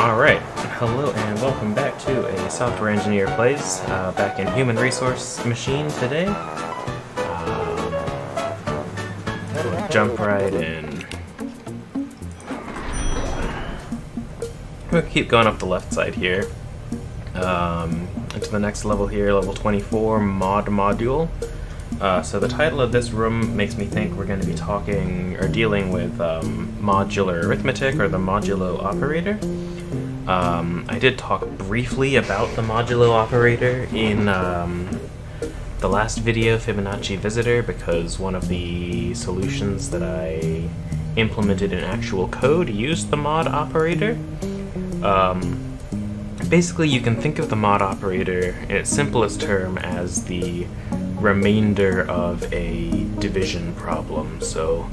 Alright, hello and welcome back to a Software Engineer Plays, uh, back in Human Resource Machine today. Um, we'll jump right in. We'll keep going up the left side here. Um, into the next level here, level 24, Mod Module. Uh, so the title of this room makes me think we're going to be talking or dealing with um, modular arithmetic or the modulo operator. Um, I did talk briefly about the modulo operator in um, the last video, Fibonacci Visitor, because one of the solutions that I implemented in actual code used the mod operator. Um, basically, you can think of the mod operator in its simplest term as the remainder of a division problem. So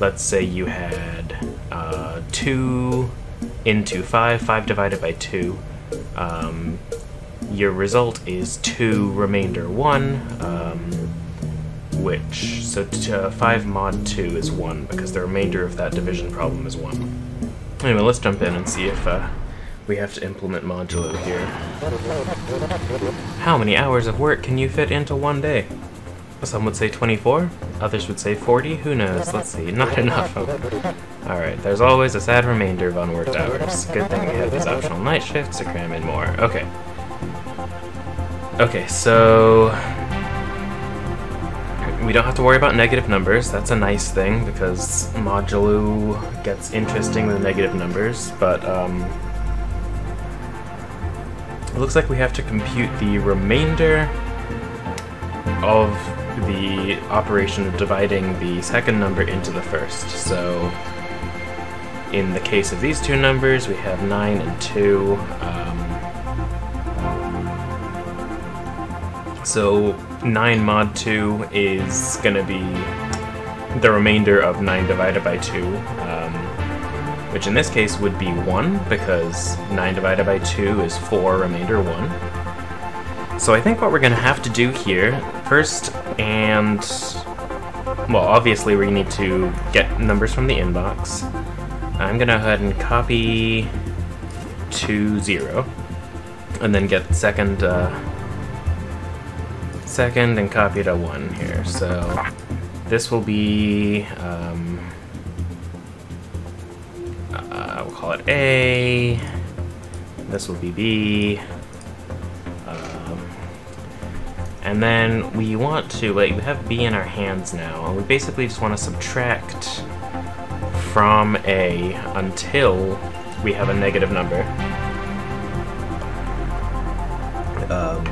let's say you had uh, 2 into 5, 5 divided by 2. Um, your result is 2 remainder 1, um, which, so uh, 5 mod 2 is 1, because the remainder of that division problem is 1. Anyway, let's jump in and see if uh, we have to implement modulo here. How many hours of work can you fit into one day? Some would say 24, others would say 40, who knows, let's see, not enough. Alright, there's always a sad remainder of unworked hours. Good thing we have these optional night shifts to cram in more. Okay. Okay, so... We don't have to worry about negative numbers, that's a nice thing, because modulo gets interesting with negative numbers, but, um... It looks like we have to compute the remainder of the operation of dividing the second number into the first. So in the case of these two numbers, we have 9 and 2. Um, so 9 mod 2 is going to be the remainder of 9 divided by 2, um, which in this case would be 1, because 9 divided by 2 is 4 remainder 1. So I think what we're going to have to do here, first and... Well, obviously we need to get numbers from the inbox. I'm gonna go ahead and copy to zero, and then get second, uh, second and copy to one here. So this will be, um, uh, we'll call it A. This will be B. and then we want to, like, we have B in our hands now, and we basically just want to subtract from A until we have a negative number. Um,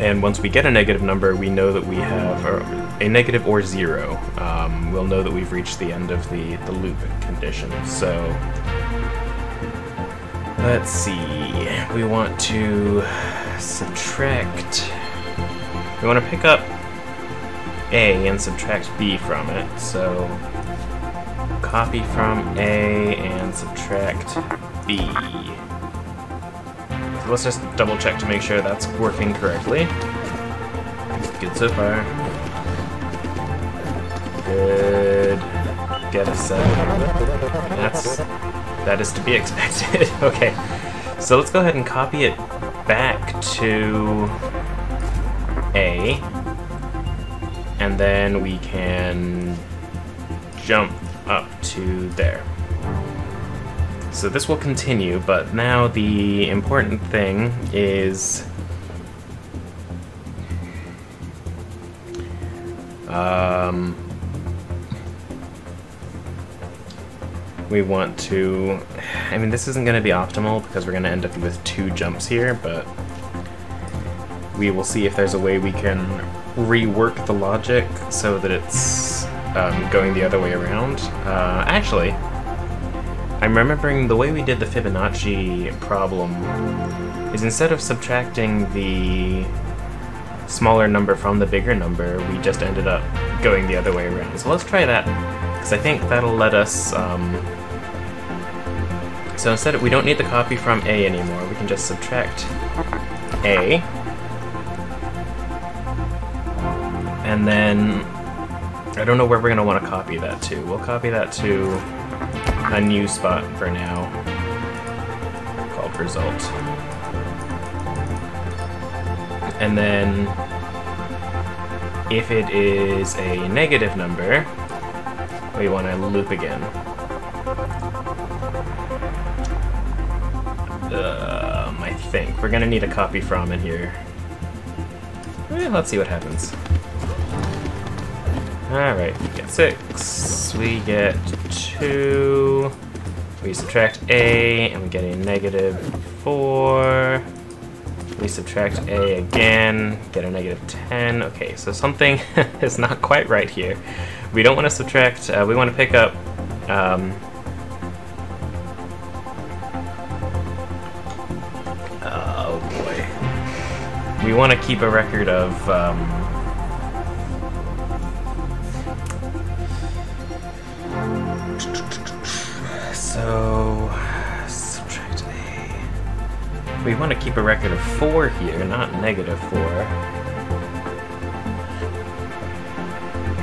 and once we get a negative number, we know that we have a negative or zero. Um, we'll know that we've reached the end of the, the loop condition. So let's see. We want to subtract. We want to pick up A and subtract B from it. So copy from A and subtract B. So let's just double check to make sure that's working correctly. Good so far. Good. Get a seven. That's that is to be expected. okay. So let's go ahead and copy it back to A. And then we can jump up to there. So this will continue, but now the important thing is um, we want to I mean this isn't going to be optimal because we're going to end up with two jumps here, but we will see if there's a way we can rework the logic so that it's um, going the other way around. Uh, actually, I'm remembering the way we did the Fibonacci problem is instead of subtracting the smaller number from the bigger number, we just ended up going the other way around. So let's try that, because I think that'll let us... Um, so instead, of, we don't need the copy from A anymore, we can just subtract A. And then I don't know where we're going to want to copy that to. We'll copy that to a new spot for now. Called result. And then if it is a negative number, we want to loop again. Um, I think. We're gonna need a copy from in here. Eh, let's see what happens. Alright, we get 6, we get 2, we subtract A, and we get a negative 4. We subtract A again, get a negative 10. Okay, so something is not quite right here. We don't want to subtract, uh, we want to pick up um, oh boy. We want to keep a record of um, so subtract A. We want to keep a record of 4 here, not negative 4.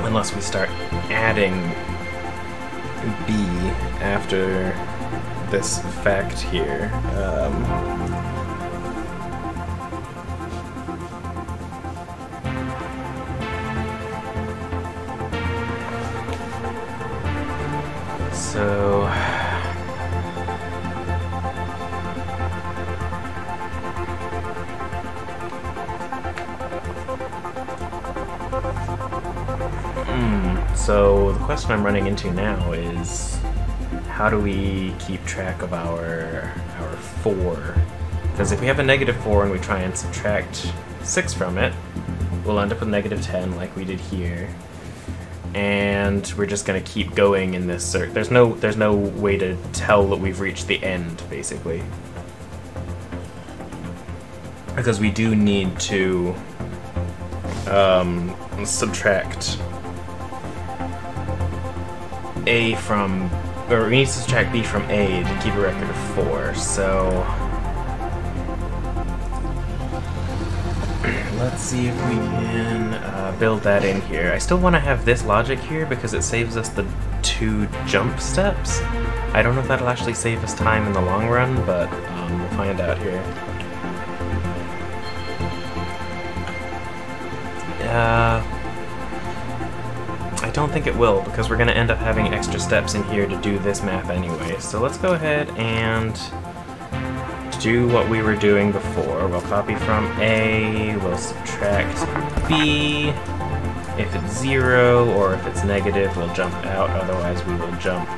Unless we start adding B after this fact here. Um, so Hmm, so the question I'm running into now is how do we keep track of our our 4? Because if we have a negative 4 and we try and subtract 6 from it, we'll end up with negative 10 like we did here. And we're just gonna keep going in this circle. There's no there's no way to tell that we've reached the end, basically. Because we do need to um, subtract A from, or we need to subtract B from A to keep a record of 4, so... Let's see if we can uh, build that in here. I still want to have this logic here because it saves us the two jump steps. I don't know if that'll actually save us time in the long run, but um, we'll find out here. Uh, I don't think it will, because we're going to end up having extra steps in here to do this map anyway. So let's go ahead and do what we were doing before. We'll copy from A, we'll subtract B. If it's zero or if it's negative, we'll jump out, otherwise we will jump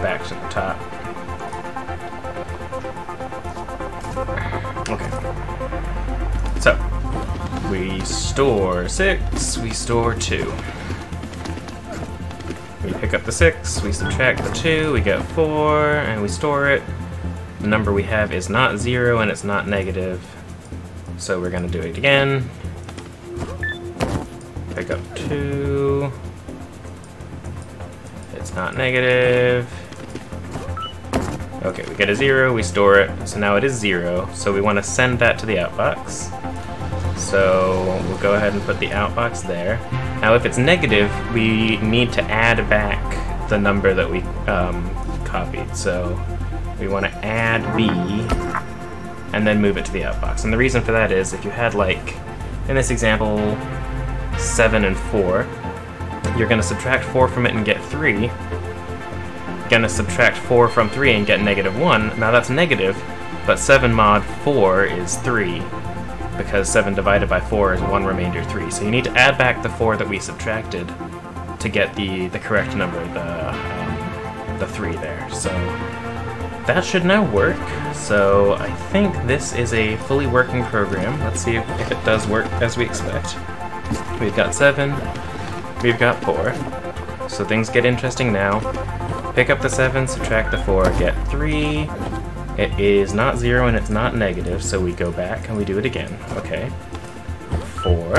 back to the top. Okay. So, we store 6, we store 2. We pick up the 6, we subtract the 2, we get 4, and we store it. The number we have is not 0 and it's not negative, so we're going to do it again. Pick up 2. It's not negative. Okay, we get a 0, we store it, so now it is 0, so we want to send that to the outbox. So we'll go ahead and put the outbox there. Now if it's negative, we need to add back the number that we um, copied. So we want to add B and then move it to the outbox. And the reason for that is if you had like, in this example, 7 and 4, you're going to subtract 4 from it and get 3. Going to subtract 4 from 3 and get negative 1. Now that's negative, but 7 mod 4 is 3 because 7 divided by 4 is 1 remainder 3. So you need to add back the 4 that we subtracted to get the, the correct number, the, um, the 3 there. So that should now work. So I think this is a fully working program. Let's see if, if it does work as we expect. We've got 7, we've got 4. So things get interesting now. Pick up the 7, subtract the 4, get 3, it is not 0 and it's not negative, so we go back and we do it again. Okay. 4.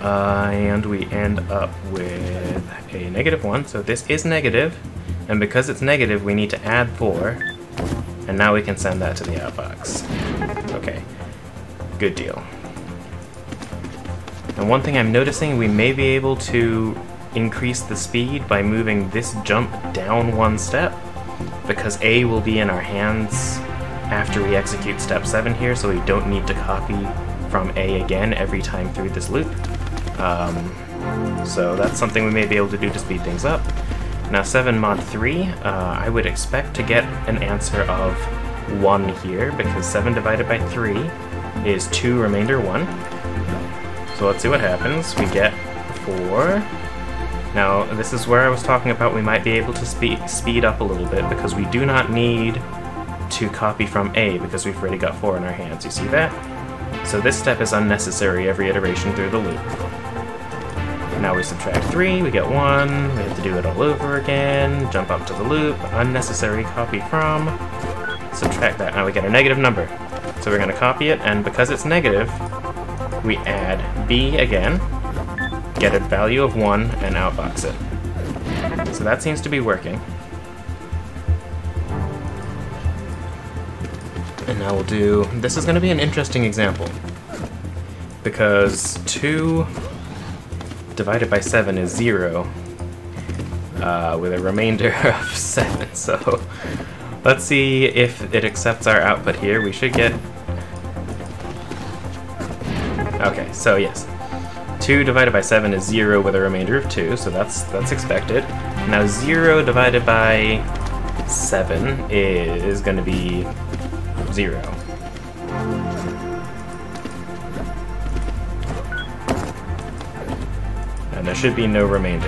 Uh, and we end up with a negative 1, so this is negative, and because it's negative, we need to add 4, and now we can send that to the outbox. Okay. Good deal. And one thing I'm noticing, we may be able to increase the speed by moving this jump down one step because A will be in our hands after we execute step 7 here, so we don't need to copy from A again every time through this loop. Um, so that's something we may be able to do to speed things up. Now 7 mod 3, uh, I would expect to get an answer of 1 here, because 7 divided by 3 is 2 remainder 1. So let's see what happens. We get 4. Now, this is where I was talking about we might be able to speed, speed up a little bit, because we do not need to copy from A, because we've already got 4 in our hands. You see that? So this step is unnecessary every iteration through the loop. Now we subtract 3, we get 1, we have to do it all over again, jump up to the loop, unnecessary copy from, subtract that, now we get a negative number. So we're going to copy it, and because it's negative, we add b again, get a value of 1, and outbox it. So that seems to be working. And now we'll do... This is going to be an interesting example. Because 2 divided by 7 is 0, uh, with a remainder of 7, so let's see if it accepts our output here. We should get... Okay, so yes. 2 divided by 7 is 0 with a remainder of 2, so that's that's expected. Now 0 divided by 7 is going to be 0. There should be no remainder.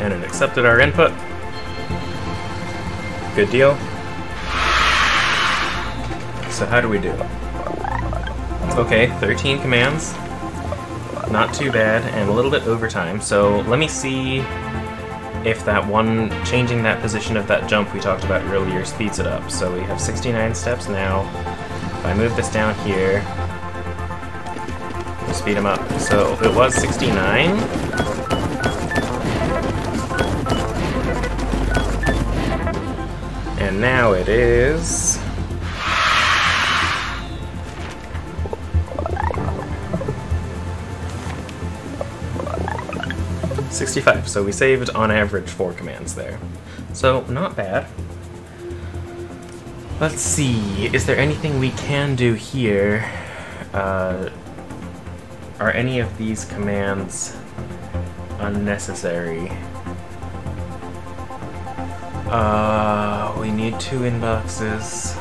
And it accepted our input. Good deal. So how do we do? Okay, 13 commands. Not too bad, and a little bit overtime. So let me see if that one, changing that position of that jump we talked about earlier speeds it up. So we have 69 steps now. If I move this down here, speed them up. So it was 69. And now it is... 65, so we saved on average four commands there. So, not bad. Let's see, is there anything we can do here? Uh, are any of these commands unnecessary? Uh, we need two inboxes.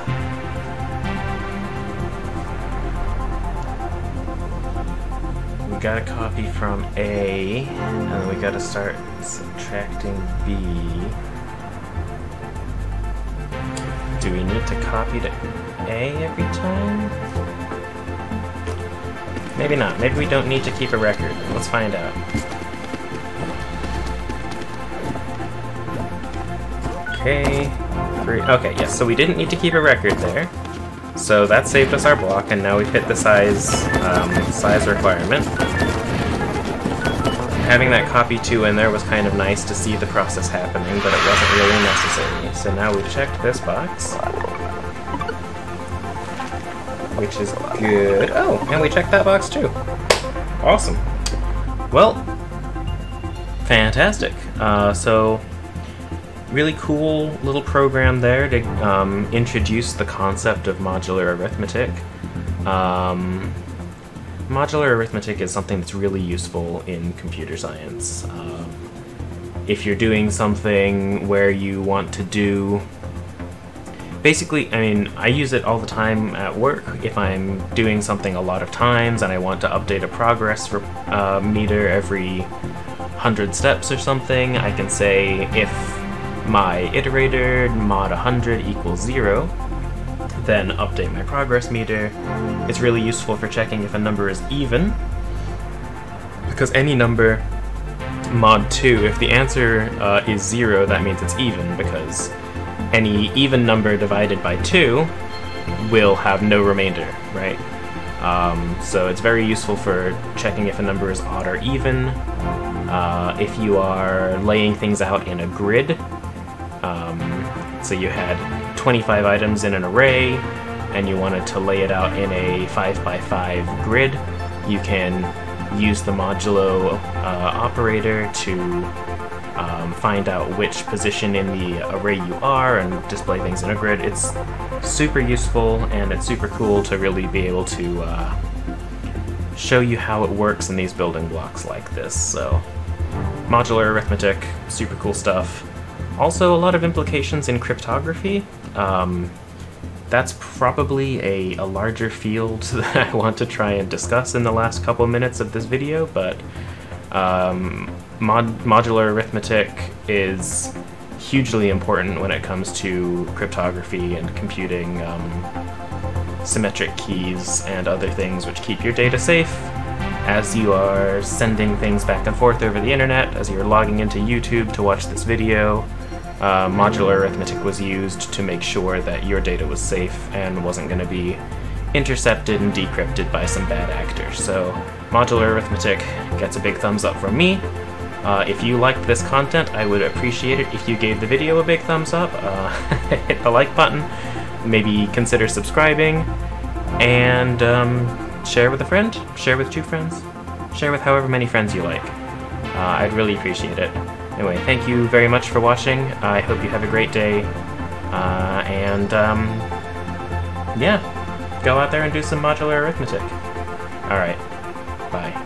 we got a copy from A, and we gotta start subtracting B. Do we need to copy to A every time? Maybe not. Maybe we don't need to keep a record. Let's find out. Okay, three. Okay, yes, so we didn't need to keep a record there. So that saved us our block, and now we've hit the size um, size requirement. Having that copy 2 in there was kind of nice to see the process happening, but it wasn't really necessary. So now we've checked this box. Which is good. Oh, and we checked that box too. Awesome. Well, fantastic. Uh, so really cool little program there to um, introduce the concept of modular arithmetic. Um, modular arithmetic is something that's really useful in computer science. Uh, if you're doing something where you want to do basically, I mean, I use it all the time at work. If I'm doing something a lot of times and I want to update a progress for, uh, meter every 100 steps or something, I can say if my iterator mod 100 equals 0, then update my progress meter. It's really useful for checking if a number is even, because any number mod 2, if the answer uh, is 0, that means it's even, because any even number divided by 2 will have no remainder, right? Um, so it's very useful for checking if a number is odd or even. Uh, if you are laying things out in a grid, um, so you had 25 items in an array, and you wanted to lay it out in a 5x5 grid, you can use the modulo uh, operator to um, find out which position in the array you are and display things in a grid. It's super useful and it's super cool to really be able to uh, show you how it works in these building blocks like this. So, modular arithmetic, super cool stuff. Also, a lot of implications in cryptography. Um, that's probably a, a larger field that I want to try and discuss in the last couple minutes of this video, but um, mod modular arithmetic is hugely important when it comes to cryptography and computing um, symmetric keys and other things which keep your data safe as you are sending things back and forth over the internet, as you're logging into YouTube to watch this video. Uh, modular arithmetic was used to make sure that your data was safe and wasn't going to be intercepted and decrypted by some bad actors. So modular arithmetic gets a big thumbs up from me. Uh, if you liked this content, I would appreciate it if you gave the video a big thumbs up. Uh, hit the like button, maybe consider subscribing, and um, share with a friend, share with two friends, share with however many friends you like. Uh, I'd really appreciate it. Anyway, thank you very much for watching. I hope you have a great day. Uh, and, um, yeah, go out there and do some modular arithmetic. Alright, bye.